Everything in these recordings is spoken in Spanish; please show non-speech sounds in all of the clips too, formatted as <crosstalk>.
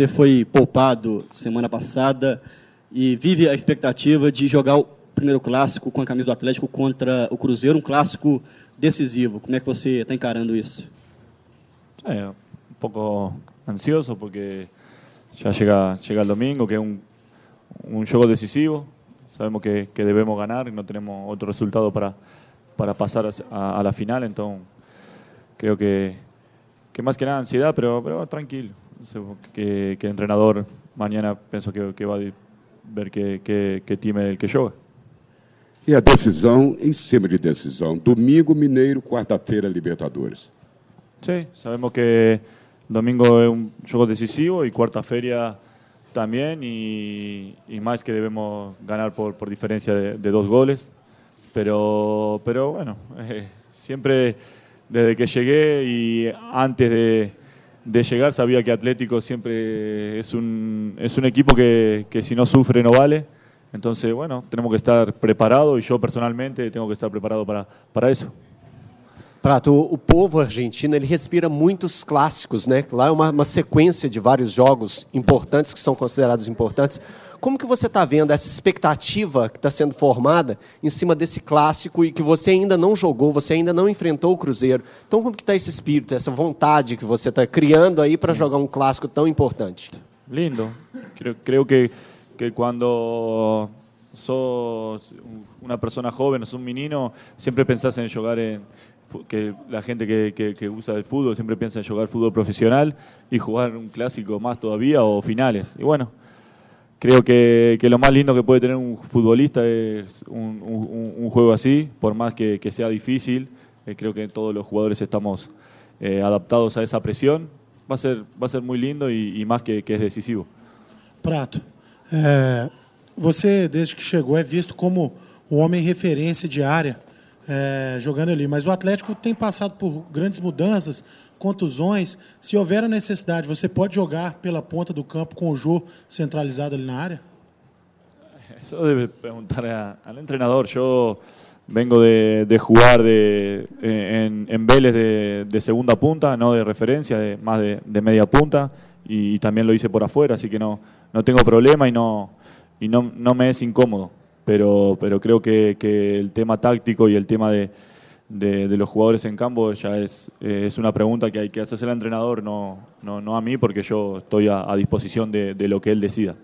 Você foi poupado semana passada e vive a expectativa de jogar o primeiro clássico com a camisa do Atlético contra o Cruzeiro, um clássico decisivo. Como é que você está encarando isso? É, um pouco ansioso porque já chega chega o domingo, que é um, um jogo decisivo. Sabemos que, que debemos ganar y no tenemos otro resultado para, para a la final, entonces creo que, que más que nada ansiedad, pero, pero tranquilo. Que, que el entrenador mañana pienso que, que va a ver que, que, que time é el que joga. E a decisão em cima de decisão. Domingo, Mineiro, quarta-feira, Libertadores. Sí, sabemos que domingo es un juego decisivo y cuarta-feira también y, y, más que debemos ganar por, por diferencia de, de, dos goles. Pero, pero bueno, <laughs> eh, siempre desde que llegué y antes de, de, llegar sabía que Atlético siempre es un, es un equipo que, que si no sufre no vale. Entonces, bueno, tenemos que estar preparados y yo personalmente tengo que estar preparado para, para eso. Prato, o povo argentino ele respira muitos clássicos, né? Lá é uma, uma sequência de vários jogos importantes que são considerados importantes. Como que você está vendo essa expectativa que está sendo formada em cima desse clássico e que você ainda não jogou, você ainda não enfrentou o Cruzeiro? Então, como que está esse espírito, essa vontade que você está criando aí para jogar um clássico tão importante? Lindo. Creo que, que quando sos uma pessoa jovem, sos um menino, sempre pensás em jogar que la gente que, que, que, usa el fútbol siempre piensa en jugar fútbol profesional y jugar un clásico más todavía o finales. Y bueno, creo que, que lo más lindo que puede tener un futbolista es un, un, un juego así, por más que, sea difícil. Eh, creo que todos los jugadores estamos eh, adaptados a esa presión. Va a ser, va a ser muy lindo y, y más que, que, es decisivo. Prato, é, você desde que chegou é visto como o homem referência de área é, jogando ali. Mas o Atlético tem passado por grandes mudanças, contusões. Se houver a necessidade, você pode jogar pela ponta do campo com o Jô centralizado ali na área? Isso deve perguntar ao treinador. Eu vengo de, de jugar de, en, en Vélez de, de, segunda punta, no de referencia, de, más de, de, media punta, y también lo hice por afuera, así que no, no tengo problema y, no, y no, no me es incómodo pero, pero creo que, que el tema táctico y el tema de, de, de, los jugadores en campo ya es, eh, es una pregunta que hay que hacerse al entrenador, no, no, no a mí, porque yo estoy a, a disposição de, de lo que ele decida.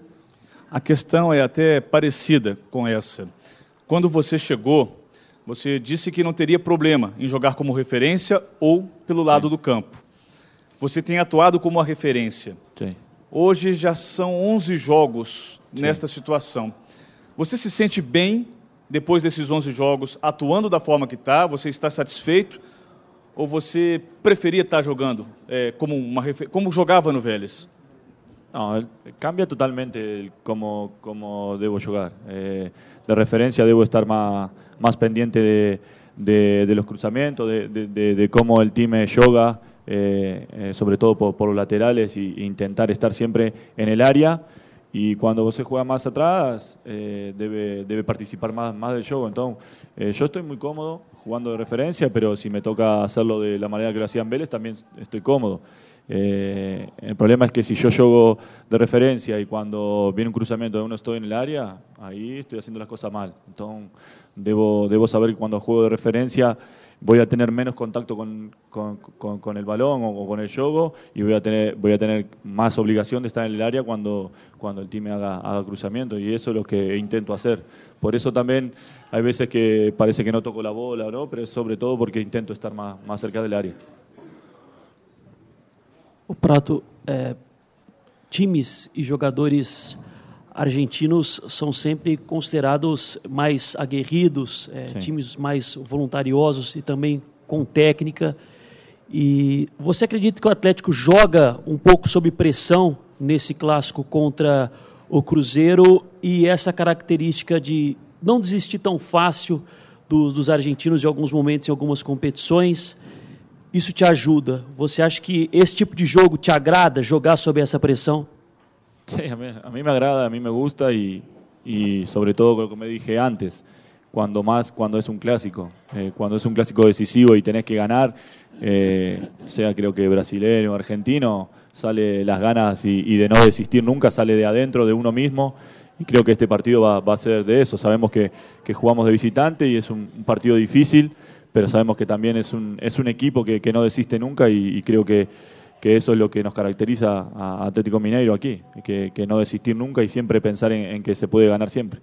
A questão é até parecida com essa. Quando você chegou, você disse que não teria problema em jogar como referência ou pelo lado Sim. do campo. Você tem atuado como a referência. Sim. Hoje já são 11 jogos Sim. nesta situação. Você se sente bem depois desses 11 jogos, atuando da forma que está? Você está satisfeito? Ou você preferia estar jogando é, como, uma, como jogava no Vélez? Não, cambia totalmente como, devo jogar. Eh, de referência, devo estar mais, mais pendiente de, de, de los cruzamientos, de, de, de time joga, eh, sobre todo por, por, los e intentar estar siempre en el área. Y cuando vos juega más atrás eh, debe, debe participar más, más del juego. Entonces, eh, yo estoy muy cómodo jugando de referencia, pero si me toca hacerlo de la manera que lo hacían Vélez, también estoy cómodo. Eh, el problema es que si yo juego de referencia y cuando viene un cruzamiento de uno estoy en el área, ahí estoy haciendo las cosas mal. Entonces, debo, debo saber que cuando juego de referencia voy a tener menos contacto con, con, con, con el balón o, o, con el juego y voy a tener voy a tener más obligación de estar en el área cuando, cuando el team haga, haga cruzamiento y eso es lo que intento hacer. Por eso también hay veces que parece que no toco la bola, ¿no? pero sobre todo porque intento estar más, más cerca del área. O Prato, é, times e jogadores argentinos são sempre considerados mais aguerridos, é, times mais voluntariosos e também com técnica. E você acredita que o Atlético joga um pouco sob pressão nesse clássico contra o Cruzeiro e essa característica de não desistir tão fácil dos, dos argentinos em alguns momentos, em algumas competições, isso te ajuda? Você acha que esse tipo de jogo te agrada, jogar sob essa pressão? <laughs> Sí, a mí, a me agrada, a mí me gusta y, y sobre todo, como dije antes, cuando más cuando es un clásico, eh, cuando es un clásico decisivo y tenés que ganar, eh, sea creo que brasileño o argentino, sale las ganas y, de no desistir nunca, sale de adentro, de uno mismo. Y creo que este partido va, a ser de eso. Sabemos que, jugamos de visitante y es un, partido difícil, pero sabemos que también es un, es un equipo que, no desiste nunca y, creo que, eso es lo que nos caracteriza a Atlético Mineiro aquí, que, no desistir nunca y siempre pensar en, que se puede ganar siempre.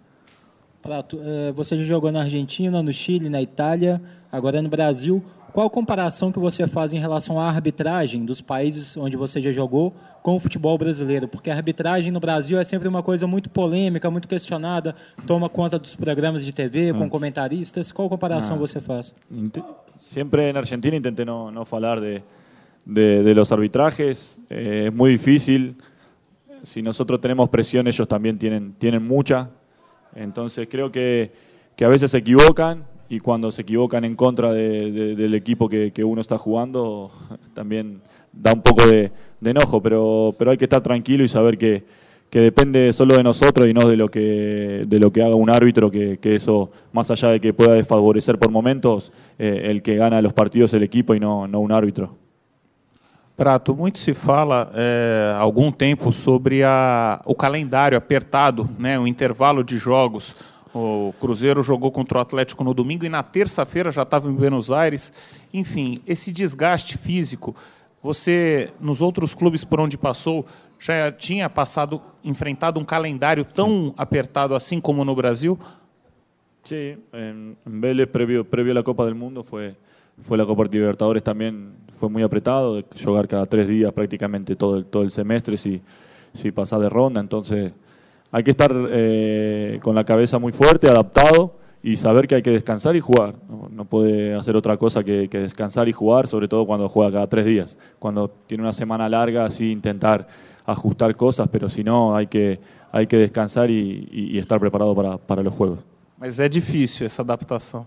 Prato, eh, você já jogou na Argentina, no Chile, na Itália, agora no Brasil. Qual a comparação que você faz em relação à arbitragem dos países onde você já jogou com o futebol brasileiro? Porque a arbitragem no Brasil é sempre uma coisa muito polêmica, muito questionada, toma conta dos programas de TV, com hum. comentaristas. Qual comparação ah. você faz? Sempre na Argentina intentei não, não falar de, de, de los arbitrajes. Eh, es muy difícil. Si nosotros tenemos presión, ellos también tienen, tienen mucha. Entonces creo que, que a veces se equivocan y cuando se equivocan en contra del equipo que, uno está jugando, <laughs> también da un poco de, enojo, pero, pero hay que estar tranquilo y saber que, depende solo de nosotros y no de lo que, de lo que haga un árbitro, que, eso, más allá de que pueda desfavorecer por momentos, eh, el que gana los partidos es el equipo y no, no un árbitro. Prato, muito se fala é, há algum tempo sobre a, o calendário apertado, né, o intervalo de jogos. O Cruzeiro jogou contra o Atlético no domingo e na terça-feira já estava em Buenos Aires. Enfim, esse desgaste físico, você, nos outros clubes por onde passou, já tinha passado, enfrentado um calendário tão apertado assim como no Brasil? En, en Vélez, previo, previo la Copa del Mundo, fue, fue la Copa Libertadores también, fue muy apretado, de jugar cada tres días prácticamente todo el, todo el semestre si, si pasás de ronda, entonces hay que estar eh, con la cabeza muy fuerte, adaptado y saber que hay que descansar y jugar. No, puede hacer otra cosa que, descansar y jugar, sobre todo cuando juega cada tres días. Cuando tiene una semana larga, sí intentar ajustar cosas, pero si no, hay que, hay que descansar y, estar preparado para, para, los juegos. Mas es difícil esa adaptación,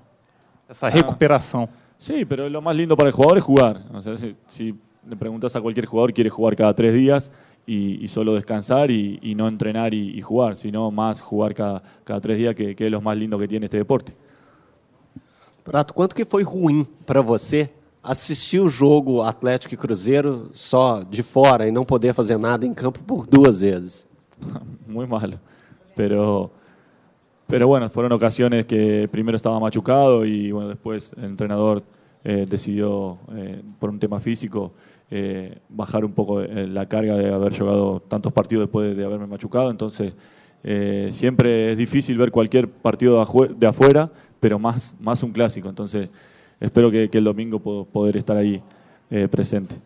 esa recuperación. Sí, pero lo más lindo para el jugador es jugar. O sea, si, si le preguntas a cualquier jugador, quiere jugar cada tres días y, solo descansar y, no entrenar y, jugar, sino más jugar cada, cada tres días, que, que, es lo más lindo que tiene este deporte. Prato, quanto que foi ruim para você assistir o jogo Atlético e Cruzeiro só de fora e não poder fazer nada em campo por duas vezes? <laughs> Muy malo, pero pero bueno, fueron ocasiones que primero estaba machucado y bueno, después el entrenador eh, decidió eh, por un tema físico eh, bajar un poco eh, la carga de haber jugado tantos partidos después de, haberme machucado. Entonces, eh, siempre es difícil ver cualquier partido de afuera, pero más, más un clásico. Entonces, espero que, que el domingo pueda poder estar ahí eh, presente.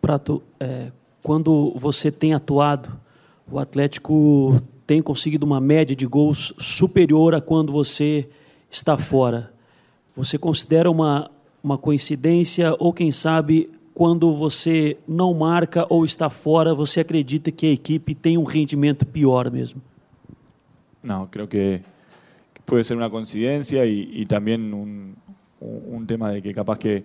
Prato, é, quando você tem atuado, o Atlético tem conseguido uma média de gols superior a quando você está fora. Você considera uma, uma coincidência ou, quem sabe, quando você não marca ou está fora, você acredita que a equipe tem um rendimento pior mesmo? Não, creo que pode ser uma coincidência e também um, um tema de que capaz que,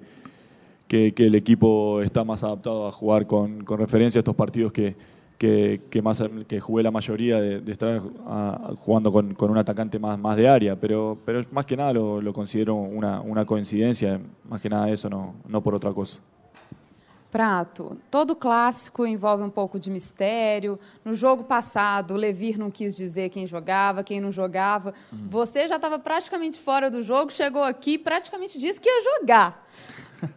que, que, el equipo está más adaptado a jugar con, con referencia a estos partidos que, que, que, más, que jugué la mayoría de, de estar a, jugando con, con, un atacante más, más de área, pero, pero más que nada lo, lo considero una, una coincidencia, más que nada eso, no, no por otra cosa. Prato, todo clássico envolve um pouco de mistério. No jogo passado, o Levir não quis dizer quem jogava, quem não jogava. Uhum. Você já estava praticamente fora do jogo, chegou aqui e praticamente disse que ia jogar. <laughs>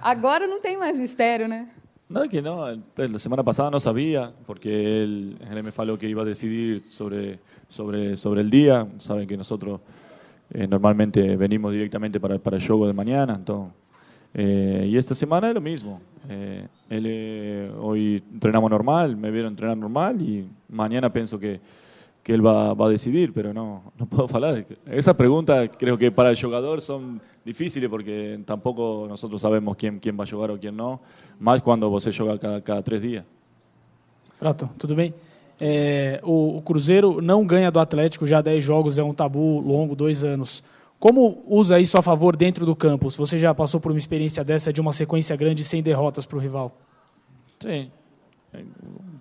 Agora não tem mais mistério, né? No, es que no, la semana pasada no sabía, porque él, él, me falou que iba a decidir sobre, sobre, sobre el día. Saben que nosotros eh, normalmente venimos directamente para, para el juego de mañana, entonces eh, y esta semana es lo mismo. Eh, él, hoy entrenamos normal, me vieron entrenar normal y mañana pienso que, que él va, va, a decidir, pero no, no puedo <laughs> hablar. Esa pregunta creo que para el jugador son difíciles porque tampoco nosotros sabemos quién, quién va a jugar o quién no, más cuando você joga cada, cada três dias. Prato, tudo bem? É, o, o, Cruzeiro não ganha do Atlético já 10 jogos, é um tabu longo, dois anos. Como usa isso a favor dentro do campo? Se você já passou por uma experiência dessa de uma sequência grande sem derrotas para o rival? Sim.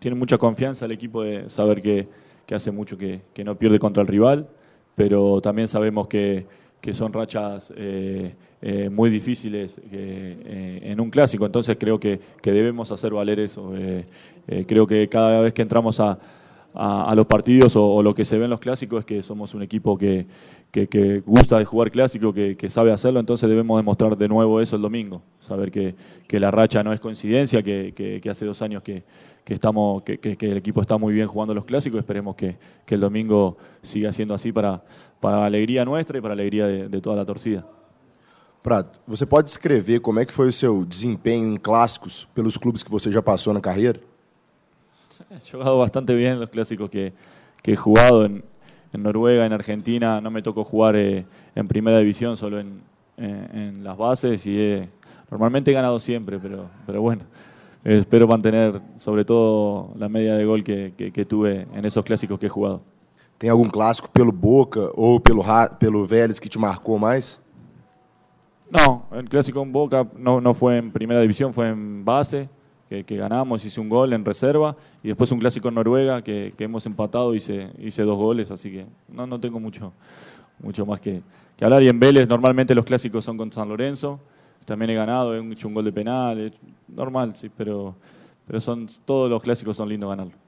Tiene mucha confianza el equipo de saber que, que hace mucho que, que, no pierde contra el rival, pero también sabemos que, que son rachas eh, eh, muy difíciles eh, en un clásico. Entonces creo que, que debemos hacer valer eso. creo que cada vez que entramos a, a, los partidos o, lo que se ve en los clásicos es que somos un equipo que, que, gusta de jugar clásico, que, sabe hacerlo, entonces debemos demostrar de nuevo eso el domingo, saber que, la racha no es coincidencia, que, hace dos años que, estamos, que, el equipo está muy bien jugando los clásicos, esperemos que, el domingo siga siendo así para, para alegría nuestra y para alegría de, de toda la torcida. Prato, você pode descrever como é que foi o seu desempenho em clássicos pelos clubes que você já passou na carreira? He jugado bastante bien los clásicos que, que he jugado en, en, Noruega, en Argentina. No me tocó jugar eh, en primera división, solo en, en, las bases. y Normalmente he ganado siempre, pero, pero bueno, espero mantener sobre todo la media de gol que, que, que tuve en esos clásicos que he jugado. ¿Tem algum clássico pelo Boca ou pelo, pelo Vélez que te marcou mais? No, el clásico en Boca no, no fue en primera división, fue en base que, ganamos, hice un gol en reserva y después un clásico en Noruega que, hemos empatado, hice, hice dos goles, así que no, no tengo mucho, mucho más que, hablar. Y en Vélez normalmente los clásicos son con San Lorenzo, también he ganado, he hecho un gol de penal, normal, sí, pero, pero son, todos los clásicos son lindos ganarlos.